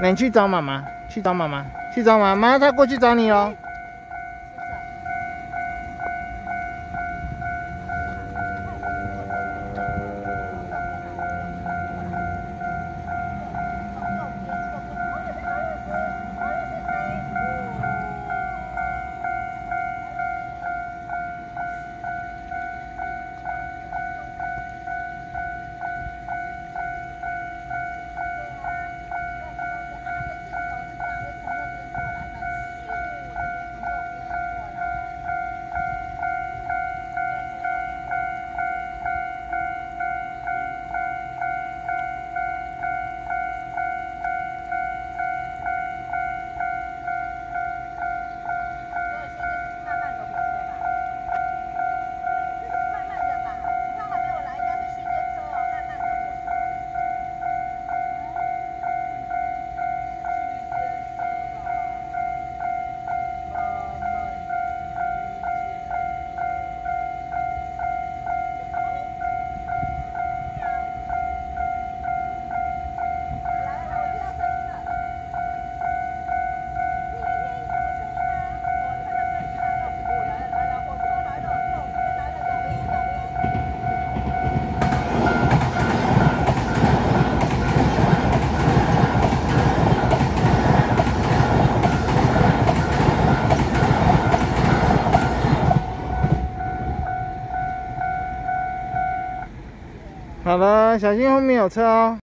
那你去找妈妈，去找妈妈，去找妈妈，她过去找你哦。好了，小心后面有车哦。